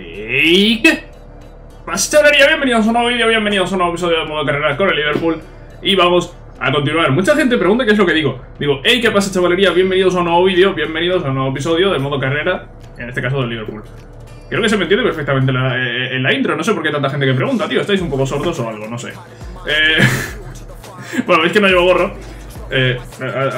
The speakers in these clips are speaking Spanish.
¿Y? Pastelería, bienvenidos a un nuevo vídeo, bienvenidos a un nuevo episodio de modo carrera con el Liverpool. Y vamos a continuar. Mucha gente pregunta qué es lo que digo. Digo, hey, ¿qué pasa chavalería? Bienvenidos a un nuevo vídeo, bienvenidos a un nuevo episodio de modo carrera En este caso del Liverpool. Creo que se me entiende perfectamente la, eh, en la intro, no sé por qué tanta gente que pregunta, tío, estáis un poco sordos o algo, no sé. Eh... Bueno, veis que no llevo gorro eh,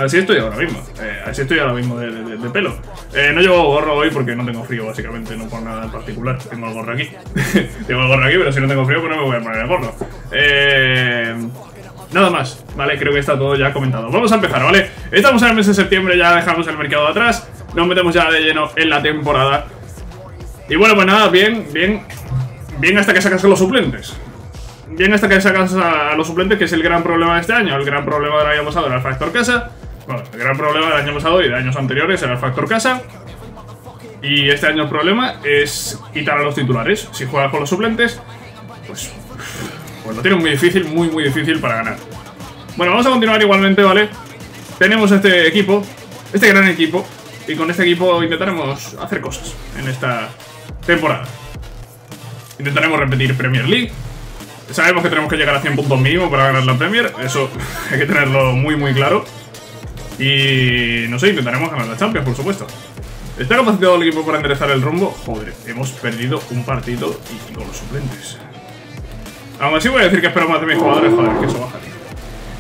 así estoy ahora mismo. Eh, así estoy ahora mismo de, pelo. Eh, no llevo gorro hoy porque no tengo frío, básicamente, no por nada en particular. Tengo el gorro aquí. tengo el gorro aquí, pero si no tengo frío, pues no me voy a poner el gorro. Eh, nada más, ¿vale? Creo que está todo ya comentado. Vamos a empezar, ¿vale? Estamos en el mes de septiembre, ya dejamos el mercado atrás. Nos metemos ya de lleno en la temporada. Y bueno, pues nada, bien, bien. Bien hasta que sacas los suplentes bien hasta que sacas a los suplentes, que es el gran problema de este año. El gran problema del año pasado era el factor casa. Bueno, el gran problema del año pasado y de años anteriores era el factor casa. Y este año el problema es quitar a los titulares. Si juegas con los suplentes, pues, pues lo tiene muy difícil, muy muy difícil para ganar. Bueno, vamos a continuar igualmente, ¿vale? Tenemos este equipo, este gran equipo, y con este equipo intentaremos hacer cosas en esta temporada. Intentaremos repetir Premier League, Sabemos que tenemos que llegar a 100 puntos mínimo para ganar la Premier, eso hay que tenerlo muy muy claro. Y no sé, intentaremos ganar la Champions, por supuesto. ¿Está capacitado el equipo para enderezar el rumbo? Joder, hemos perdido un partido y, con los suplentes. Aún así voy a decir que espero más de mis jugadores, joder, que eso baja, tío.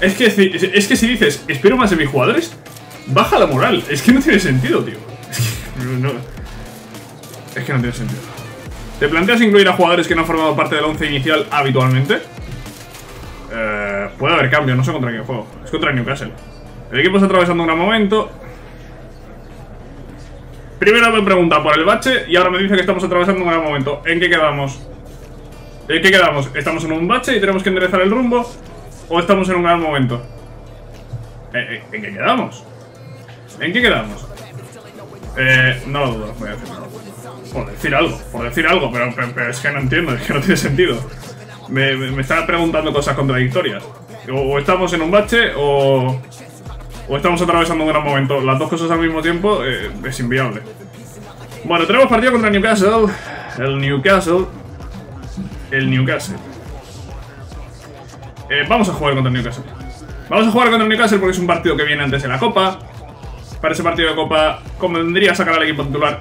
Es que, es que si dices, espero más de mis jugadores, baja la moral. Es que no tiene sentido, tío. Es que es que no tiene sentido. ¿Te planteas incluir a jugadores que no han formado parte del 11 inicial habitualmente? Eh, puede haber cambio, no sé contra quién juego. Es contra Newcastle. El equipo está atravesando un gran momento. Primero me pregunta por el bache y ahora me dice que estamos atravesando un gran momento. ¿En qué quedamos? ¿En qué quedamos? ¿Estamos en un bache y tenemos que enderezar el rumbo? ¿O estamos en un gran momento? ¿En, eh, eh, en qué quedamos? ¿En qué quedamos? Eh, no lo dudo, voy a decirlo. Por decir algo, por decir algo, pero, es que no entiendo, es que no tiene sentido. Me, me, estaba preguntando cosas contradictorias. O, estamos en un bache o, o estamos atravesando un gran momento. Las dos cosas al mismo tiempo eh, es inviable. Bueno, tenemos partido contra Newcastle. El Newcastle. El Newcastle. Eh, vamos a jugar contra Newcastle. Vamos a jugar contra Newcastle porque es un partido que viene antes de la Copa. Para ese partido de Copa convendría sacar al equipo titular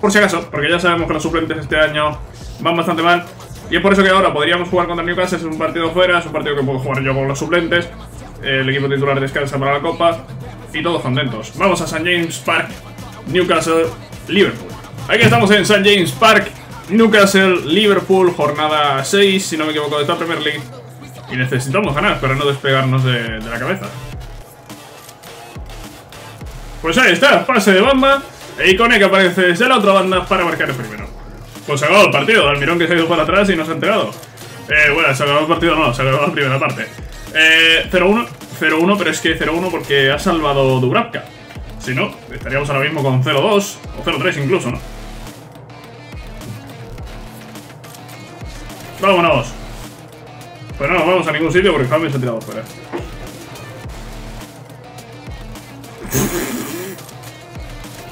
por si acaso, porque ya sabemos que los suplentes este año van bastante mal. Y es por eso que ahora podríamos jugar contra Newcastle, es un partido fuera, es un partido que puedo jugar yo con los suplentes. El equipo titular descansa para la Copa y todos contentos. Vamos a St. James Park, Newcastle, Liverpool. Aquí estamos en St. James Park, Newcastle, Liverpool, jornada 6, si no me equivoco, de esta Premier League. Y necesitamos ganar para no despegarnos de, de la cabeza. Pues ahí está, pase de bamba. Y con que aparece desde la otra banda para marcar el primero. Pues se acabado el partido, Almirón que se ha ido para atrás y no se ha enterado. Eh, bueno, se acabado el partido, no, se acabado la primera parte. Eh, 0-1, 0-1, pero es que 0-1 porque ha salvado Dubravka. Si no, estaríamos ahora mismo con 0-2 o 0-3 incluso, ¿no? Vámonos. Pero no vamos a ningún sitio porque James se ha tirado fuera.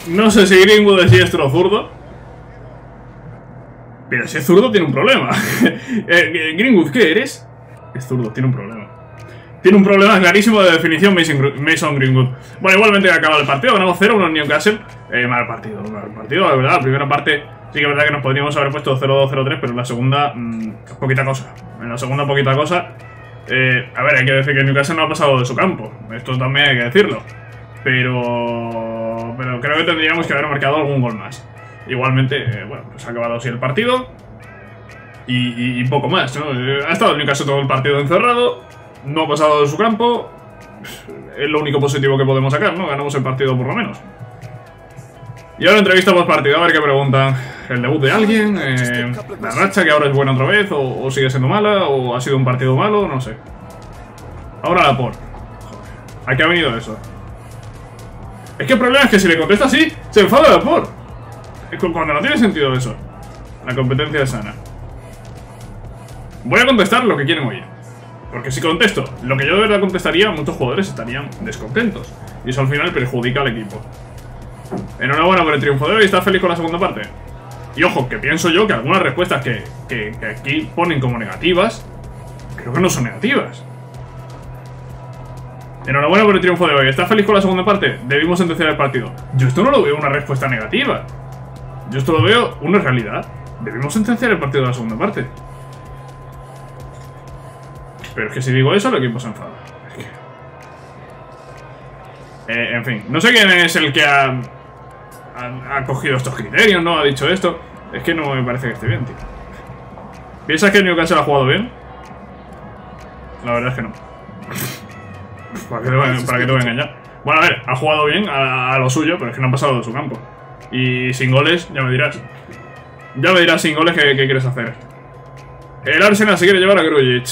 No sé si Greenwood es diestro o zurdo. Pero si es zurdo tiene un problema. Eh, Greenwood, ¿qué eres? Es zurdo, tiene un problema. Tiene un problema clarísimo de definición Mason Greenwood. Bueno, igualmente acaba el partido, ganamos 0-1 en Newcastle. Eh, mal partido, mal partido, la verdad. La primera parte sí que es verdad que nos podríamos haber puesto 0-2, 0-3, pero en la segunda, mmm, poquita cosa. En la segunda, poquita cosa. Eh, a ver, hay que decir que Newcastle no ha pasado de su campo. Esto también hay que decirlo. Pero pero creo que tendríamos que haber marcado algún gol más. Igualmente, eh, bueno, pues ha acabado así el partido. Y, poco más, ¿no? Eh, ha estado en caso todo el partido encerrado, no ha pasado de su campo. Es lo único positivo que podemos sacar, ¿no? Ganamos el partido por lo menos. Y ahora entrevista post partido, a ver qué preguntan. ¿El debut de alguien? Eh, ¿La racha que ahora es buena otra vez? O, sigue siendo mala? ¿O ha sido un partido malo? No sé. Ahora la por. ¿A qué ha venido eso? Es que el problema es que si le contesta así, se enfada de por. Cuando no tiene sentido eso. La competencia es sana. Voy a contestar lo que quieren oír. Porque si contesto lo que yo de verdad contestaría, muchos jugadores estarían descontentos. Y eso al final perjudica al equipo. Enhorabuena por el triunfo de hoy. ¿Estás feliz con la segunda parte? Y ojo, que pienso yo que algunas respuestas que, que, que aquí ponen como negativas, creo que no son negativas. Enhorabuena por el triunfo de hoy. ¿Estás feliz con la segunda parte? Debimos sentenciar el partido. Yo esto no lo veo una respuesta negativa. Yo esto lo veo una realidad. Debimos sentenciar el partido de la segunda parte. Pero es que si digo eso, el equipo se enfada. Eh, en fin, no sé quién es el que ha, ha cogido estos criterios, ¿no? Ha dicho esto. Es que no me parece que esté bien, tío. ¿Piensas que el Newcastle ha jugado bien? La verdad es que no. ¿Para qué te voy, para a engañar? Bueno, a ver, ha jugado bien a, lo suyo, pero es que no ha pasado de su campo. Y sin goles, ya me dirás. Ya me dirás sin goles qué, quieres hacer. El Arsenal se quiere llevar a Grujic.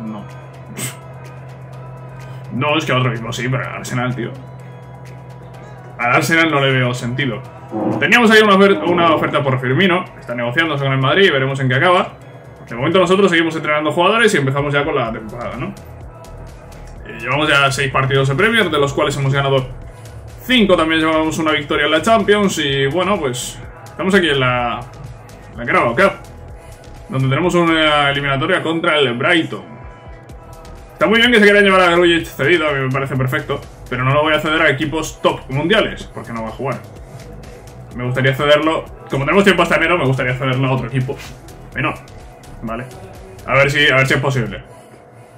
No. No, es que a otro equipo sí, pero al Arsenal, tío. Al Arsenal no le veo sentido. Teníamos ahí una, ofer- una oferta por Firmino, que está negociándose con el Madrid, veremos en qué acaba. De momento nosotros seguimos entrenando jugadores y empezamos ya con la temporada, ¿no? Y llevamos ya seis partidos de Premier, de los cuales hemos ganado cinco. También llevamos una victoria en la Champions y bueno, pues estamos aquí en la, la Carabao Cup, donde tenemos una eliminatoria contra el Brighton. Está muy bien que se quieran llevar a Grujic cedido, a mí me parece perfecto, pero no lo voy a ceder a equipos top mundiales, porque no va a jugar. Me gustaría cederlo, como tenemos tiempo hasta enero, me gustaría cederlo a otro equipo menor, ¿vale? A ver si, a ver si es posible.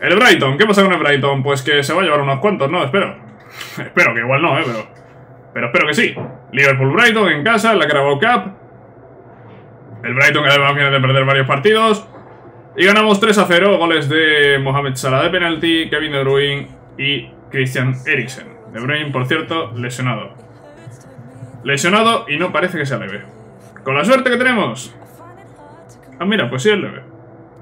El Brighton, ¿qué pasa con el Brighton? Pues que se va a llevar unos cuantos, ¿no? Espero. espero que igual no, ¿eh? Pero, pero espero que sí. Liverpool-Brighton en casa, la Carabao Cup. El Brighton que además viene de perder varios partidos. Y ganamos 3 a 0, goles de Mohamed Salah de penalti, Kevin De Bruyne y Christian Eriksen. De Bruyne, por cierto, lesionado. Lesionado y no parece que sea leve. Con la suerte que tenemos. Ah, mira, pues sí es leve.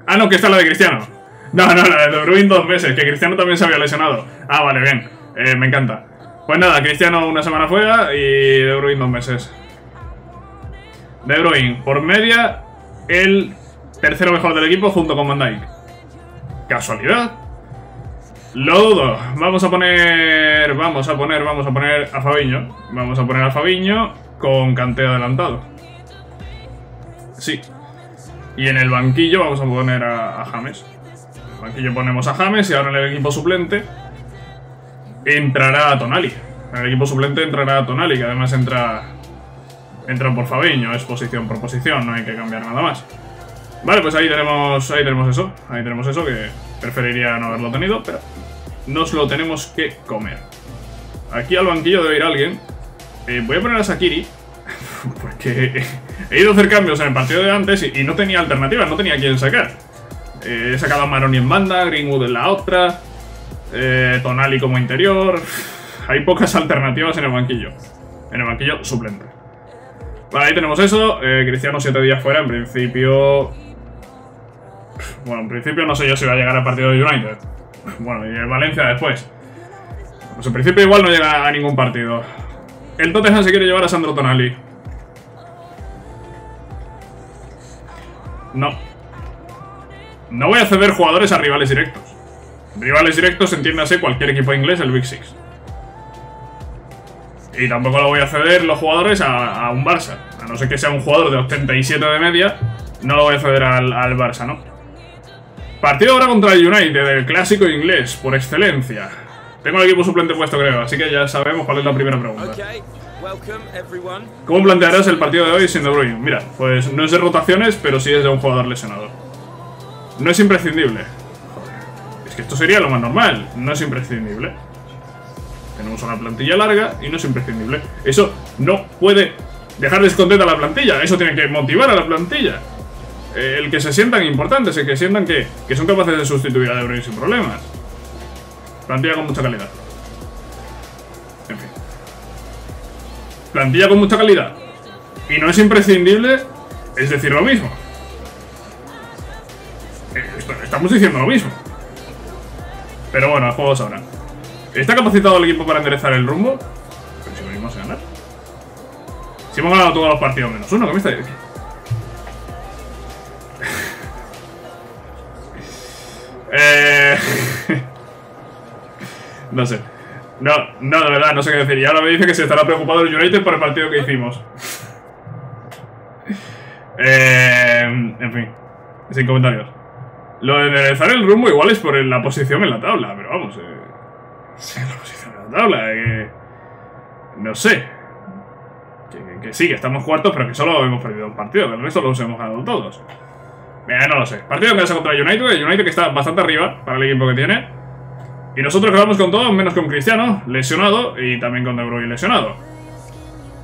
Ah, no, que está la de Cristiano. No, no, la de Bruyne dos meses, que Cristiano también se había lesionado. Ah, vale, bien. Eh, me encanta. Pues nada, Cristiano una semana fuera y De Bruyne dos meses. De Bruyne, por media, el tercero mejor del equipo junto con Van. ¿Casualidad? Lo dudo. Vamos a poner... Vamos a poner, vamos a poner a Fabiño. Vamos a poner a Fabiño con Kanté adelantado. Sí. Y en el banquillo vamos a poner a, James. En el banquillo ponemos a James y ahora en el equipo suplente entrará a Tonali. En el equipo suplente entrará a Tonali, que además entra entra por Fabiño, es posición por posición, no hay que cambiar nada más. Vale, pues ahí tenemos ahí tenemos eso, ahí tenemos eso que preferiría no haberlo tenido, pero nos lo tenemos que comer. Aquí al banquillo debe ir alguien. Eh, voy a poner a Sakiri, porque he ido a hacer cambios en el partido de antes y, no tenía alternativas, no tenía quien sacar. Eh, he sacado a Maroni en banda, Greenwood en la otra, eh, Tonali como interior. Hay pocas alternativas en el banquillo. En el banquillo suplente. Vale, ahí tenemos eso. Eh, Cristiano 7 días fuera, en principio... Bueno, en principio no sé yo si va a llegar al partido de United. Bueno, y el Valencia después. Pues en principio igual no llega a ningún partido. El Tottenham se quiere llevar a Sandro Tonali. No. No voy a ceder jugadores a rivales directos. Rivales directos, entiéndase cualquier equipo inglés, el Big Six. Y tampoco lo voy a ceder los jugadores a, un Barça. A no ser que sea un jugador de 87 de media, no lo voy a ceder al, Barça, ¿no? Partido ahora contra el United, el clásico inglés, por excelencia. Tengo el equipo suplente puesto, creo, así que ya sabemos cuál es la primera pregunta. ¿Cómo plantearás el partido de hoy sin De Bruyne? Mira, pues no es de rotaciones, pero sí es de un jugador lesionado. No es imprescindible. Joder, es que esto sería lo más normal. No es imprescindible. Tenemos una plantilla larga y no es imprescindible. Eso no puede dejar descontenta a la plantilla. Eso tiene que motivar a la plantilla. Eh, el que se sientan importantes, el que sientan que, que son capaces de sustituir a De Bruyne sin problemas. Plantilla con mucha calidad. Plantilla con mucha calidad. Y no es imprescindible, es decir lo mismo. Eh, Estamos diciendo lo mismo. Pero bueno, el juego sabrá. ¿Está capacitado el equipo para enderezar el rumbo? Pero si venimos a ganar. Si hemos ganado todos los partidos menos uno, ¿qué me está diciendo? eh... no sé. No, no, de verdad, no sé qué decir. Y ahora me dice que se estará preocupado el United por el partido que hicimos. Eh, en fin, sin comentarios. Lo de enderezar el rumbo igual es por la posición en la tabla, pero vamos, eh, sí, la posición en la tabla, eh, que no sé. Que, que- que sí, que estamos cuartos, pero que solo hemos perdido un partido, que el resto los hemos ganado todos. Eh, no lo sé. Partido en casa contra United, el United que está bastante arriba para el equipo que tiene. Y nosotros que vamos con todos, menos con Cristiano, lesionado, y también con De Bruyne lesionado.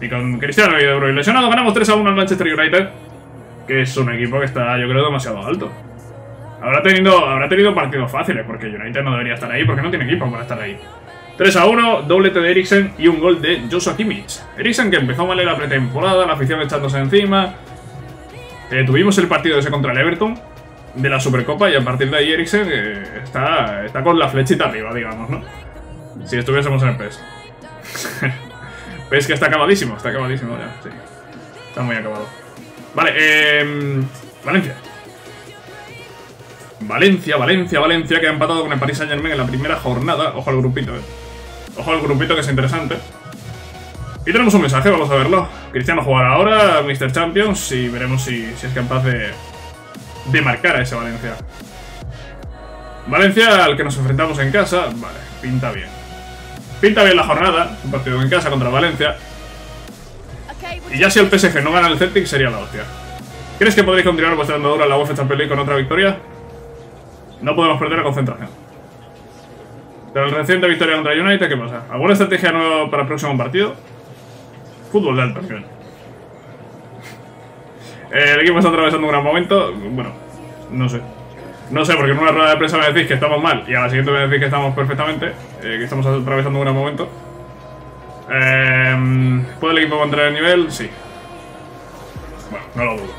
Y con Cristiano y De Bruyne lesionado, ganamos 3 a 1 al Manchester United, que es un equipo que está, yo creo, demasiado alto. Habrá tenido, habrá tenido partidos fáciles, porque United no debería estar ahí, porque no tiene equipo para estar ahí. 3 a 1, doblete de Eriksen y un gol de Joshua Kimmich. Eriksen que empezó mal en la pretemporada, la afición echándose encima. Eh, tuvimos el partido ese contra el Everton de la Supercopa y a partir de ahí Eriksen eh, está, está con la flechita arriba, digamos, ¿no? Si estuviésemos en el PES. PES que está acabadísimo, está acabadísimo ya, sí. Está muy acabado. Vale, eh, Valencia. Valencia, Valencia, Valencia, que ha empatado con el Paris Saint Germain en la primera jornada. Ojo al grupito, eh. Ojo al grupito que es interesante. Y tenemos un mensaje, vamos a verlo. Cristiano jugará ahora, Mr. Champions, y veremos si, si es capaz de, de marcar a ese Valencia. Valencia al que nos enfrentamos en casa, vale, pinta bien. Pinta bien la jornada, un partido en casa contra Valencia. Y ya si el PSG no gana el Celtic sería la hostia. ¿Crees que podréis continuar vuestra andadura en la UEFA Champions League con otra victoria? No podemos perder la concentración. De la reciente victoria contra United, ¿qué pasa? ¿Alguna estrategia nueva para el próximo partido? Fútbol de alto nivel. El equipo está atravesando un gran momento. Bueno, no sé. No sé, porque en una rueda de prensa me decís que estamos mal y a la siguiente me decís que estamos perfectamente, eh, que estamos atravesando un gran momento. Eh, ¿Puede el equipo mantener el nivel? Sí. Bueno, no lo dudo.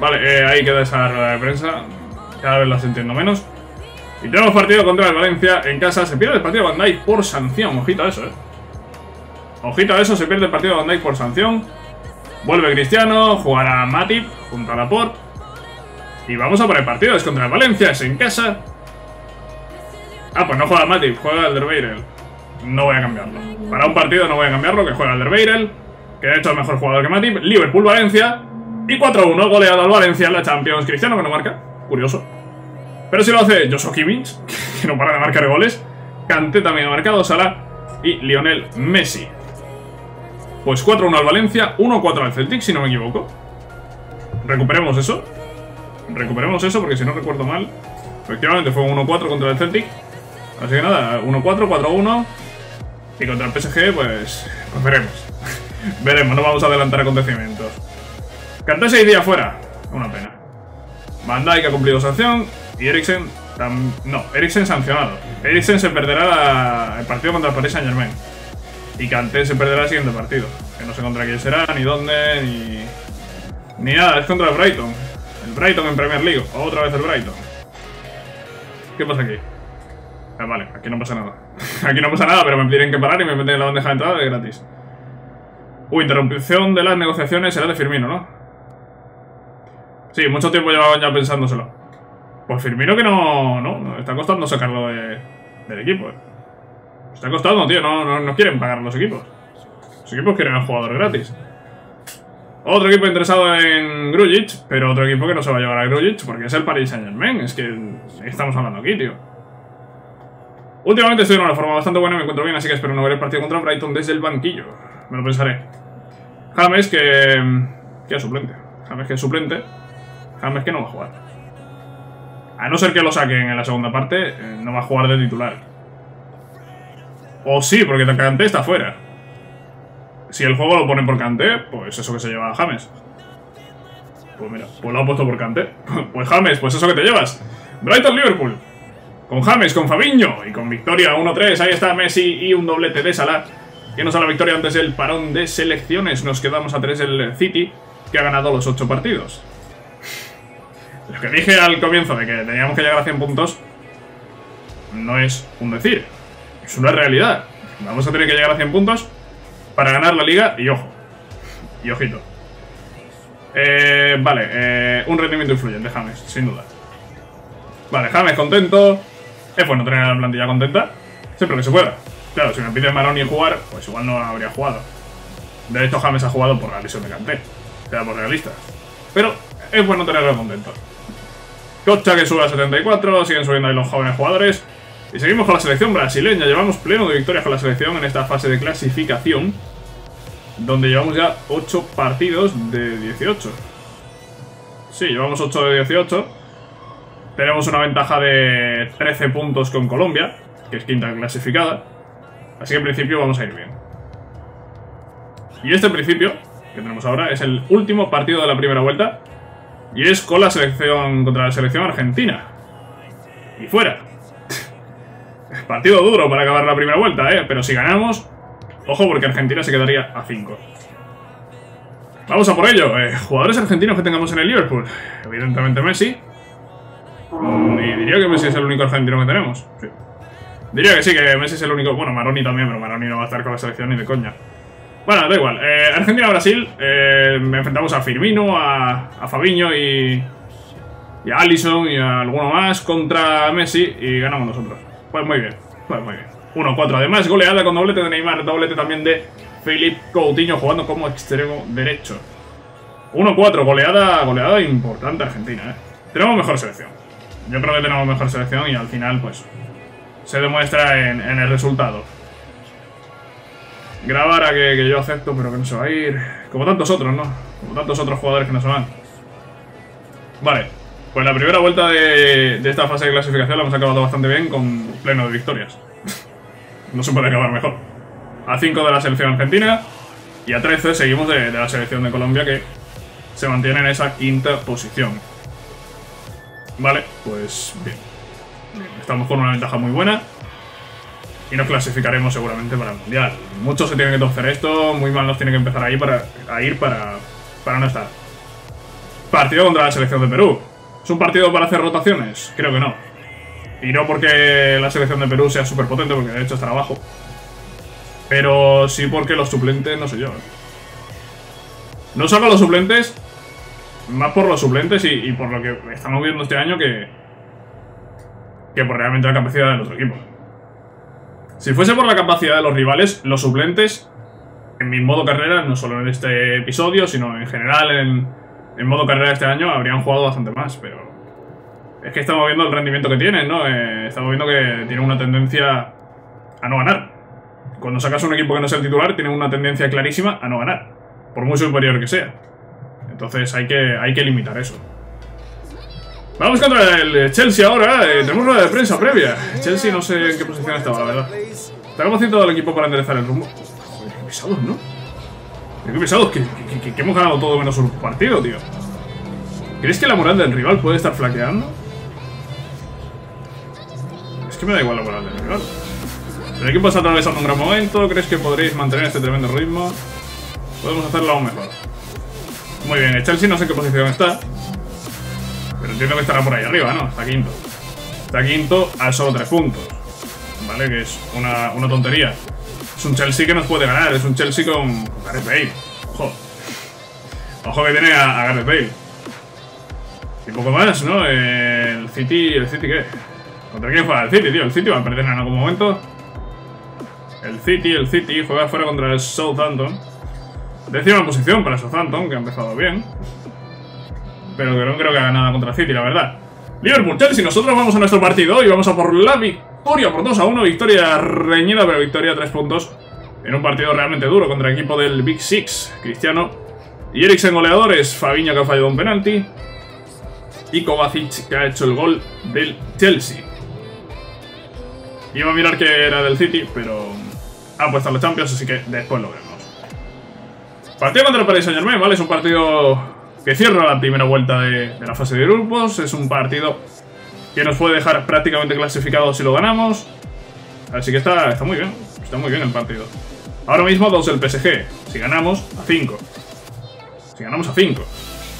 Vale, eh, ahí queda esa rueda de prensa. Cada vez las entiendo menos. Y tenemos partido contra el Valencia en casa. Se pierde el partido de Bandai por sanción. Ojito a eso, eh. Ojito a eso, se pierde el partido de Bandai por sanción. Vuelve Cristiano, jugará Matip junto a Laporte. Y vamos a por el partido, es contra el Valencia, es en casa. Ah, pues no juega Matip, juega Alderweireld. No voy a cambiarlo. Para un partido no voy a cambiarlo, que juega Alderweireld. Que de hecho es mejor jugador que Matip. Liverpool-Valencia. Y 4-1, goleado al Valencia en la Champions. Cristiano que no marca, curioso. Pero si lo hace Joshua Kimmich, que no para de marcar goles. Kanté también ha marcado, Salah. Y Lionel Messi. Pues 4-1 al Valencia, 1-4 al Celtic, si no me equivoco. Recuperemos eso. Recuperemos eso, porque si no recuerdo mal, efectivamente fue un 1-4 contra el Celtic. Así que nada, 1-4, 4-1. Y contra el PSG, pues, pues veremos. veremos, no vamos a adelantar acontecimientos. Canté 6 días fuera. Una pena. Van Dijk ha cumplido sanción. Y Eriksen... No, Eriksen sancionado. Eriksen se perderá el partido contra el Paris Saint Germain. Y Kanté se perderá el siguiente partido. Que no sé contra quién será, ni dónde, ni... Ni nada, es contra el Brighton. El Brighton en Premier League. Otra vez el Brighton. ¿Qué pasa aquí? Ah, vale, aquí no pasa nada. aquí no pasa nada, pero me tienen que parar y me meten en la bandeja de entrada de gratis. Uy, interrupción de las negociaciones será de Firmino, ¿no? Sí, mucho tiempo llevaban ya pensándoselo. Pues Firmino que no... No, está costando sacarlo de- del equipo, eh. Está costando, tío. No, no, quieren pagar los equipos. Los equipos quieren al jugador gratis. Otro equipo interesado en Grujic, pero otro equipo que no se va a llevar a Grujic porque es el Paris Saint Germain. Es que ¿de qué estamos hablando aquí, tío. Últimamente estoy en una forma bastante buena, me encuentro bien, así que espero no ver el partido contra Brighton desde el banquillo. Me lo pensaré. James que... que es suplente. James que es suplente. James que no va a jugar. A no ser que lo saquen en la segunda parte, eh, no va a jugar de titular. O sí, porque Kanté está fuera. Si el juego lo pone por Kanté, pues eso que se lleva a James. Pues mira, pues lo ha puesto por Kanté. Pues James, pues eso que te llevas. Brighton-Liverpool. Con James, con Fabiño y con victoria 1-3. Ahí está Messi y un doblete de Salah. Que nos da la victoria antes del parón de selecciones. Nos quedamos a 3 el City, que ha ganado los 8 partidos. Lo que dije al comienzo de que teníamos que llegar a 100 puntos no es un decir, es una realidad. Vamos a tener que llegar a 100 puntos para ganar la liga y ojo. Y ojito. Eh, vale, eh, un rendimiento influyente, James, sin duda. Vale, James contento. Es bueno tener a la plantilla contenta. Siempre que se pueda. Claro, si me pide Maroni jugar, pues igual no habría jugado. De hecho, James ha jugado por la lesión de Kanté. seamos realistas. Pero es bueno tenerlo contento. Cocha que sube a 74, siguen subiendo ahí los jóvenes jugadores. Y seguimos con la selección brasileña. Llevamos pleno de victorias con la selección en esta fase de clasificación. Donde llevamos ya 8 partidos de 18. Sí, llevamos 8 de 18. Tenemos una ventaja de 13 puntos con Colombia, que es quinta clasificada. Así que en principio vamos a ir bien. Y este principio, que tenemos ahora, es el último partido de la primera vuelta. Y es con la selección contra la selección argentina. Y fuera. Partido duro para acabar la primera vuelta, ¿eh? Pero si ganamos, ojo porque Argentina se quedaría a 5. Vamos a por ello. Eh, jugadores argentinos que tengamos en el Liverpool. Evidentemente Messi. Y diría que Messi es el único argentino que tenemos. Sí. Diría que sí, que Messi es el único... Bueno, Maroni también, pero Maroni no va a estar con la selección ni de coña. Bueno, da igual. Eh, Argentina-Brasil. Eh, enfrentamos a Firmino, a, a Fabiño y, y a Allison y a alguno más contra Messi y ganamos nosotros. Pues muy bien, pues muy bien. 1-4. Además, goleada con doblete de Neymar, doblete también de Felipe Coutinho jugando como extremo derecho. 1-4, goleada, goleada importante Argentina, ¿eh? Tenemos mejor selección. Yo creo que tenemos mejor selección y al final, pues, se demuestra en, el resultado. Grabar a que, que, yo acepto, pero que no se va a ir. Como tantos otros, ¿no? Como tantos otros jugadores que no se van. Vale. Pues la primera vuelta de, esta fase de clasificación la hemos acabado bastante bien con pleno de victorias. no se puede acabar mejor. A 5 de la selección argentina y a 13 seguimos de, de la selección de Colombia que se mantiene en esa quinta posición. Vale, pues bien. Estamos con una ventaja muy buena y nos clasificaremos seguramente para el Mundial. Muchos se tienen que torcer esto, muy mal nos tiene que empezar a ir para, a ir para, para no estar. Partido contra la selección de Perú. ¿Es un partido para hacer rotaciones? Creo que no. Y no porque la selección de Perú sea súper potente, porque de hecho estará abajo. Pero sí porque los suplentes, no sé yo. No saco los suplentes, más por los suplentes y, por lo que estamos viendo este año que, que por realmente la capacidad del otro equipo. Si fuese por la capacidad de los rivales, los suplentes, en mi modo carrera, no solo en este episodio, sino en general en, en modo carrera este año, habrían jugado bastante más, pero... Es que estamos viendo el rendimiento que tienen, ¿no? Eh, estamos viendo que tienen una tendencia a no ganar. Cuando sacas un equipo que no es el titular, tienen una tendencia clarísima a no ganar, por muy superior que sea. Entonces hay que, hay que limitar eso. Vamos contra el Chelsea ahora. Eh, tenemos rueda de prensa previa. Chelsea no sé en qué posición estaba, la verdad. Haciendo todo el equipo para enderezar el rumbo. Joder, qué pesados, ¿no? Qué pesados, que, que, hemos ganado todo menos un partido, tío. ¿Crees que la moral del rival puede estar flaqueando? Es que me da igual la moral del rival. El equipo está atravesando un gran momento. ¿Crees que podréis mantener este tremendo ritmo? Podemos hacerlo aún mejor. Muy bien, el Chelsea no sé en qué posición está. Pero entiendo que estará por ahí arriba, ¿no? Está quinto. Está quinto a solo tres puntos. ¿Vale? Que es una, una tontería. Es un Chelsea que nos puede ganar. Es un Chelsea con, Gareth Bale. Ojo. Ojo que tiene a, a Gareth Bale. Y poco más, ¿no? El City... ¿El City qué? ¿Contra quién juega el City, tío? El City va a perder en algún momento. El City, el City juega fuera contra el Southampton. Décima posición para Southampton, que ha empezado bien. Pero que no creo que haga nada contra City, la verdad. Liverpool, Chelsea, nosotros vamos a nuestro partido y vamos a por la victoria por 2 a 1. Victoria reñida, pero victoria a 3 puntos. En un partido realmente duro contra el equipo del Big Six. Cristiano y Eriksen goleadores. Fabiño que ha fallado un penalti. Y Kovacic que ha hecho el gol del Chelsea. Iba a mirar que era del City, pero ha puesto a los Champions, así que después lo vemos. Partido contra el Paris Saint Germain, ¿vale? Es un partido que cierra la primera vuelta de, la fase de grupos. Es un partido que nos puede dejar prácticamente clasificados si lo ganamos. Así que está, está muy bien. Está muy bien el partido. Ahora mismo 2 del PSG. Si ganamos, a 5. Si ganamos a 5.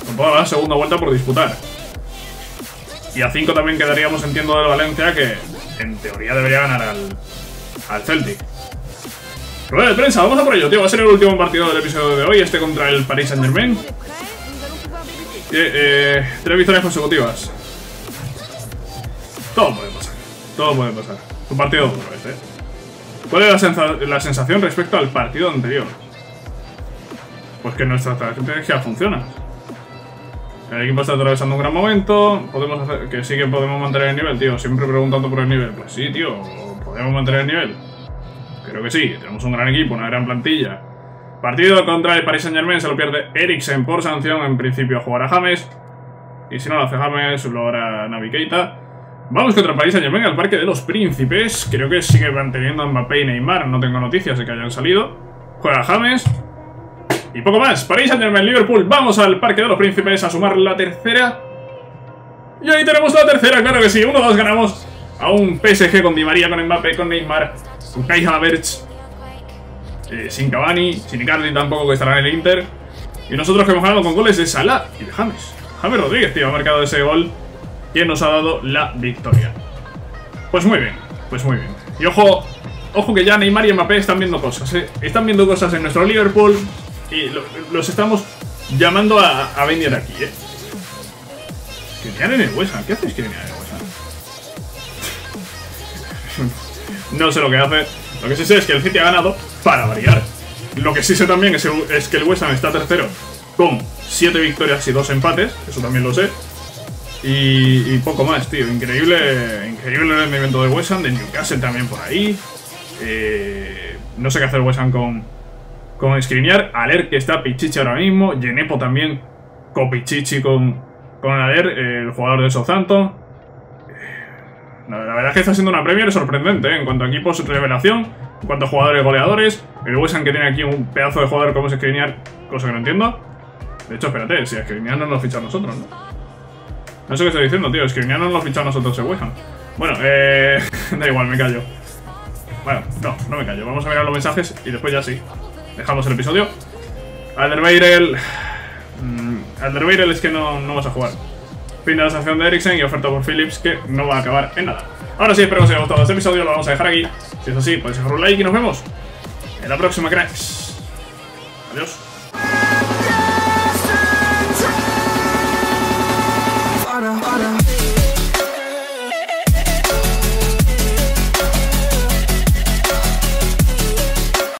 Con toda la segunda vuelta por disputar. Y a 5 también quedaríamos, entiendo, del Valencia, que en teoría debería ganar al, al Celtic. Rueda de prensa, vamos a por ello, tío. Va a ser el último partido del episodio de hoy, este contra el Paris Saint Germain. Eh, eh, tres victorias consecutivas. Todo puede pasar. Todo puede pasar. Un partido duro este. ¿Cuál es la, sensa la sensación respecto al partido anterior? pues que nuestra estrategia funciona. El equipo está atravesando un gran momento. Podemos hacer. Que sí que podemos mantener el nivel, tío. Siempre preguntando por el nivel. Pues sí, tío. Podemos mantener el nivel. Creo que sí. Tenemos un gran equipo, una gran plantilla. Partido contra el Paris Saint Germain. Se lo pierde Eriksen por sanción. En principio jugará James. Y si no lo hace James, lo hará Navi. Vamos contra el Paris Saint Germain al Parque de los Príncipes. Creo que sigue manteniendo a Mbappé y Neymar. No tengo noticias de que hayan salido. Juega James. Y poco más. Paris Saint Germain, Liverpool. Vamos al Parque de los Príncipes a sumar la tercera. Y ahí tenemos la tercera, claro que sí. 1-2 ganamos a un PSG con Di María, con Mbappé, con Neymar, con Kai Havertz. Eh, sin Cavani, sin Icardi tampoco que estará en el Inter. Y nosotros que hemos ganado con goles de Salah y de James. James Rodríguez, tío, ha marcado ese gol y nos ha dado la victoria. Pues muy bien, pues muy bien. Y ojo, ojo que ya Neymar y Mbappé están viendo cosas, ¿eh? Están viendo cosas en nuestro Liverpool y los estamos llamando a, venir aquí, ¿eh? Skriniar en el West ¿Qué hace Skriniar en el West no sé lo que hace. Lo que sí sé es que el City ha ganado para variar. Lo que sí sé también es, que el West Ham está tercero con 7 victorias y 2 empates. Eso también lo sé. Y, poco más, tío. Increíble, increíble el rendimiento de West de Newcastle también por ahí. Eh, no sé qué hacer West con, con Skriniar. Aler, que está Pichichi ahora mismo. Genepo también con Pichichi con, con Aler, el jugador de Southampton. La, verdad es que está siendo una Premier sorprendente ¿eh? en cuanto a equipos revelación, en cuanto a jugadores goleadores. El West que tiene aquí un pedazo de jugador como es cosa que no entiendo. De hecho, espérate, si a Skriniar no nos ficha a nosotros, ¿no? No sé qué estoy diciendo, tío. Skriniar no nos ficha a nosotros el West Ham. Bueno, eh... da igual, me callo. Bueno, no, no me callo. Vamos a mirar los mensajes y después ya sí. Dejamos el episodio. Alderweireld... Mm, Alderweireld es que no, no vas a jugar. Fin de la sanción de Eriksen y oferta por Philips que no va a acabar en nada. Ahora sí, espero que os haya gustado este episodio, lo vamos a dejar aquí. Si es así, podéis dejar un like y nos vemos en la próxima, cracks. Adiós.